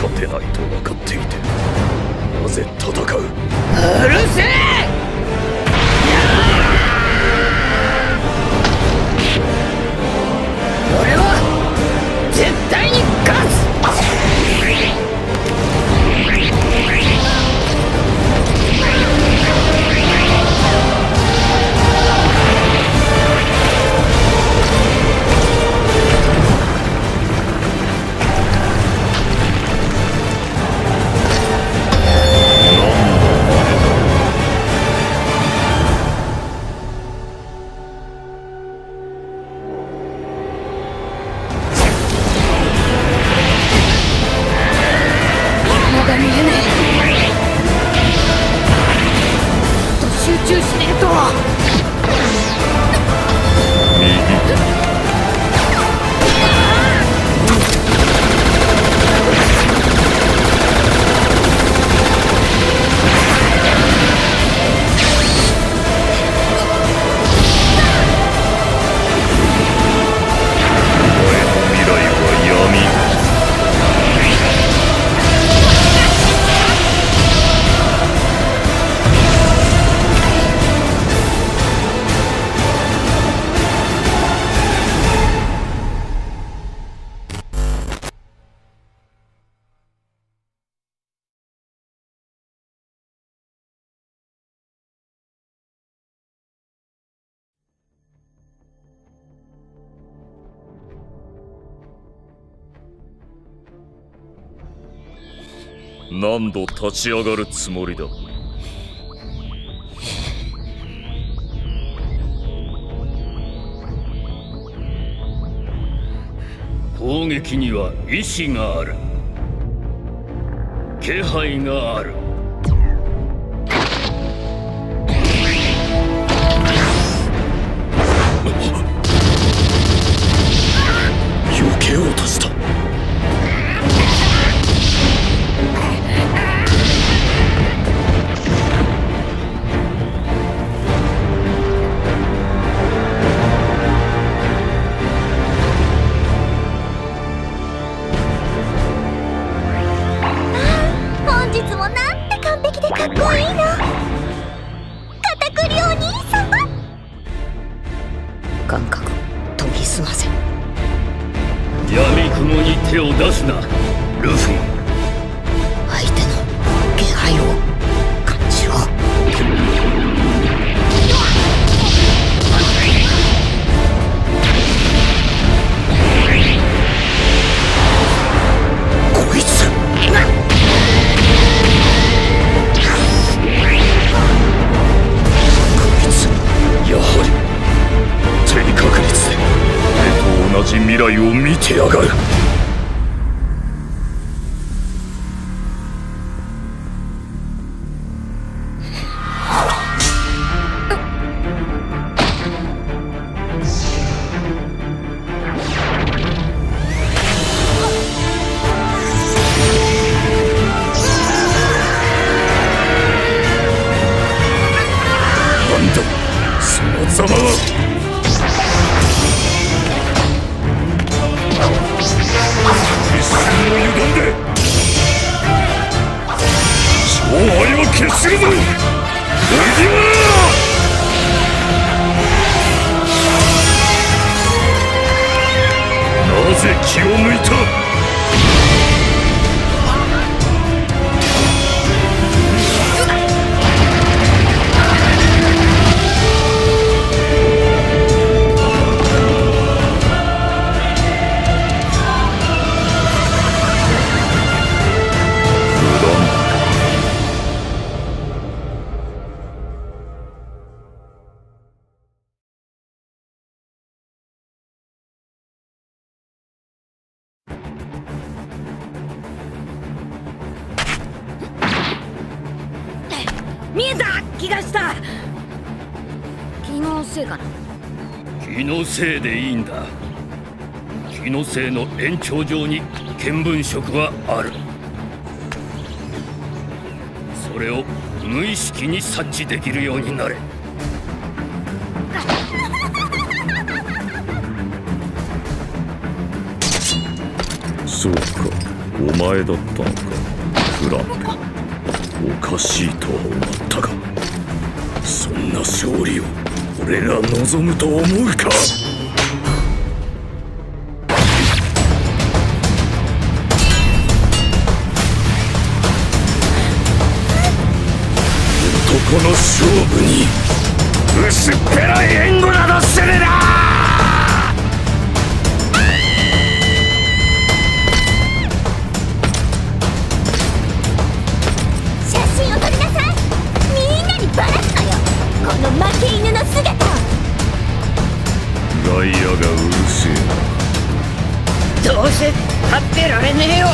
勝てないと分かっていてなぜ戦う？うるせえ！立ち上がるつもりだ。攻撃には意志がある。気配がある。避けようとした。かっこいいの片栗お兄様。感覚研ぎ澄ませ。闇雲に手を出すな。ルフィ。じ未来を見てやがる。なぜ気を抜いた？見えた気がした。気のせいかな。気のせいでいいんだ。気のせいの延長上に見聞色はある。それを無意識に察知できるようになれ。そうか。お前だったのか。フランペおかしいとは思ったがそんな勝利を俺が望むと思うか？男の勝負に薄っぺらい援護などするな！の負け犬の姿。を外野がうるせえな。どうせ立ってられねえよ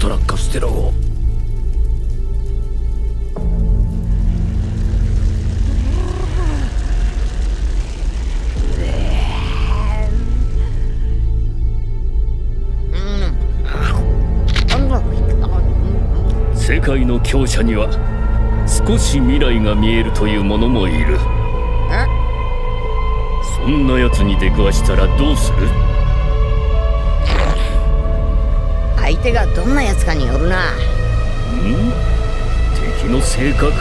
トラッカステロを世界の強者には少し未来が見えるという者もいるそん。な奴に出くわしたらどうする相手がどんなやつかによるな。ん？敵の性格？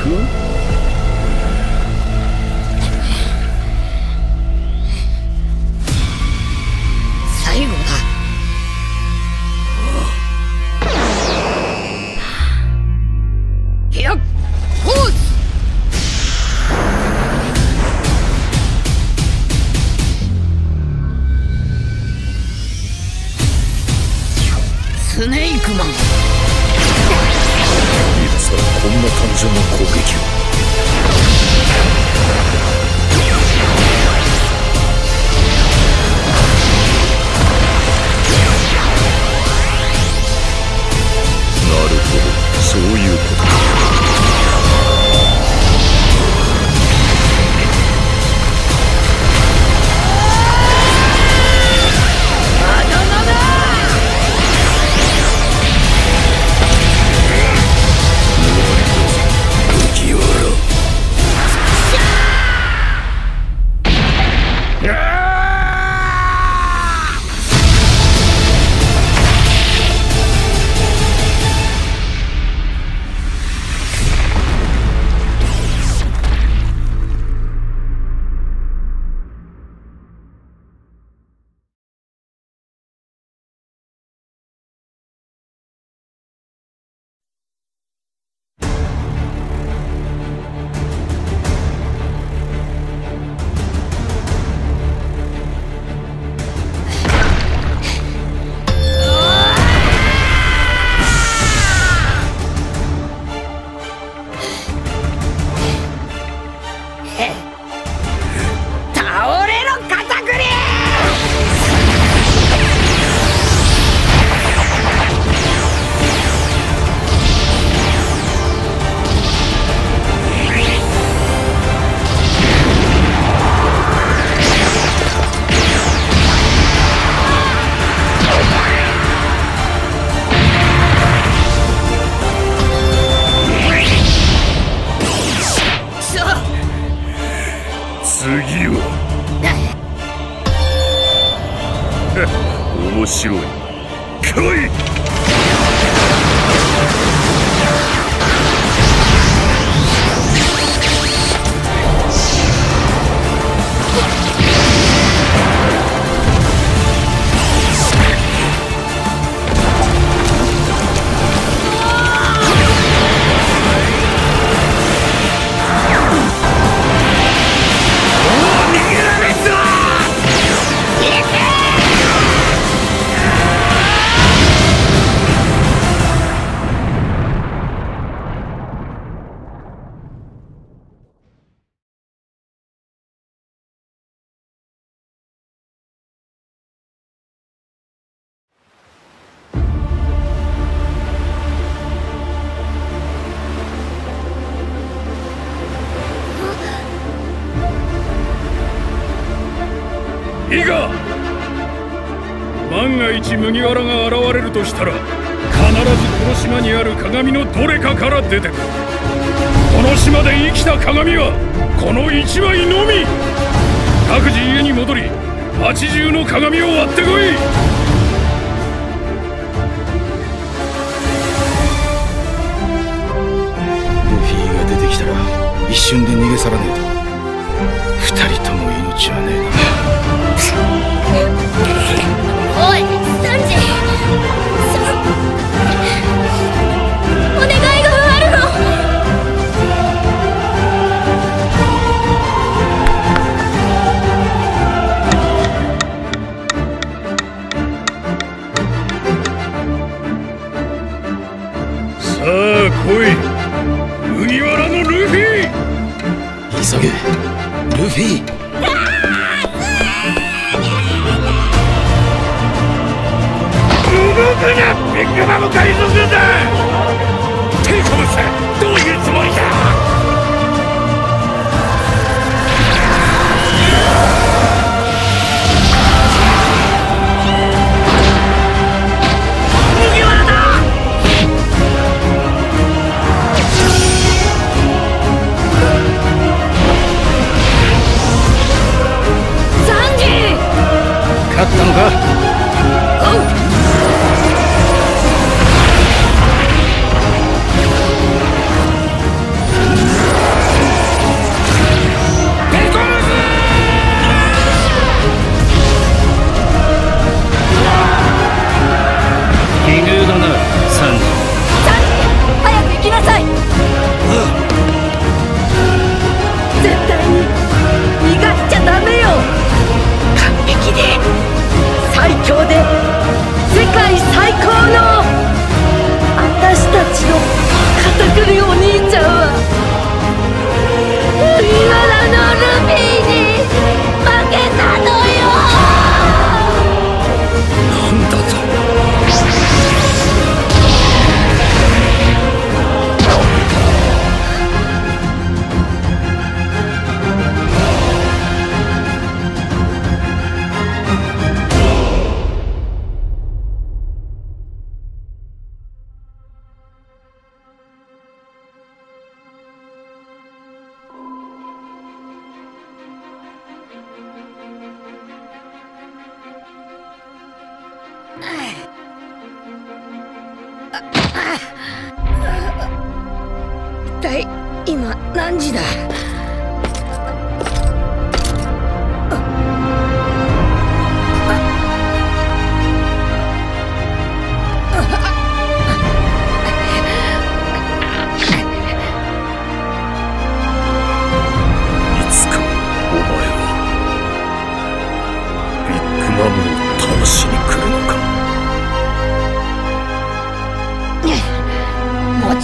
いいか。万が一麦わらが現れるとしたら必ずこの島にある鏡のどれかから出てくる。この島で生きた鏡はこの一枚のみ。各自家に戻り町中の鏡を割ってこい。一瞬で逃げ去らねえと。二人とも命はねえな。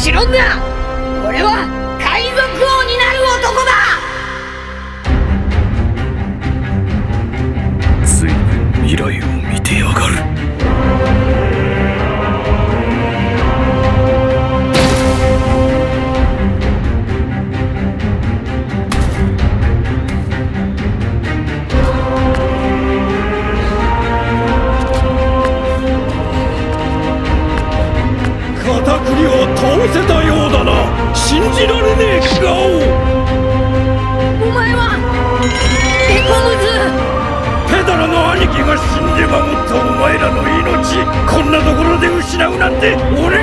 しろんな失う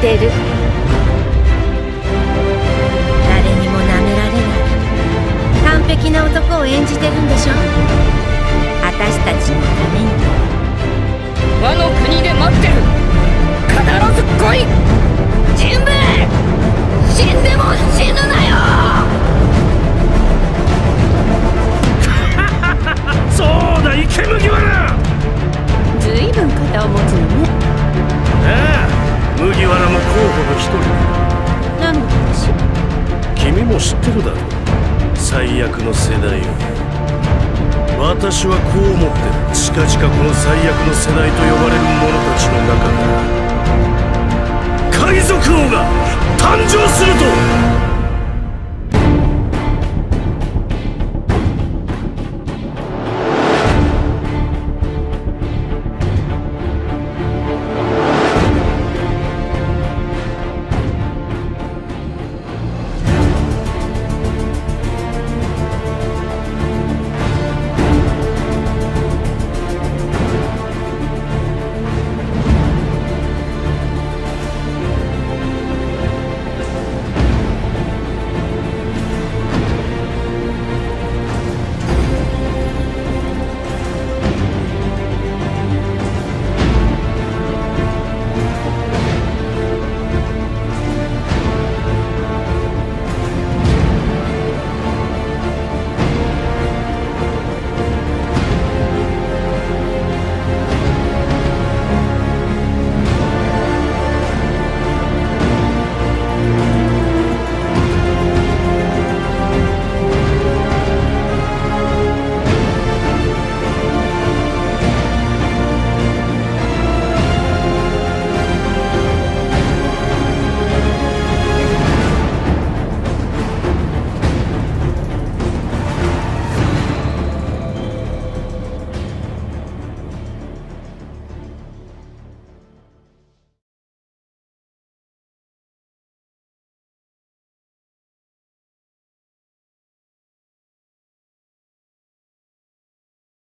てる。誰にも舐められない。完璧な男を演じてるんでしょ。私たちのために。和の国で待ってる。必ず来い。ジンベエ死んでも死ぬなよ。そうだ池麦わらずいぶん肩を持つのね。ああも候補の一人何の話君も知ってるだろう。最悪の世代を私はこう思ってる。近々この最悪の世代と呼ばれる者たちの中から。海賊王が誕生すると。